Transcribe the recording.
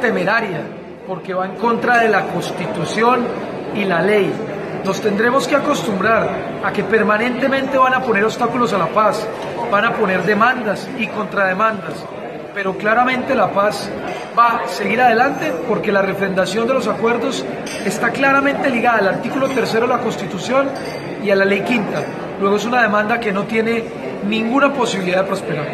temeraria porque va en contra de la constitución y la ley. Nos tendremos que acostumbrar a que permanentemente van a poner obstáculos a la paz, van a poner demandas y contrademandas, pero claramente la paz va a seguir adelante porque la refrendación de los acuerdos está claramente ligada al artículo tercero de la Constitución y a la ley quinta. Luego es una demanda que no tiene ninguna posibilidad de prosperar.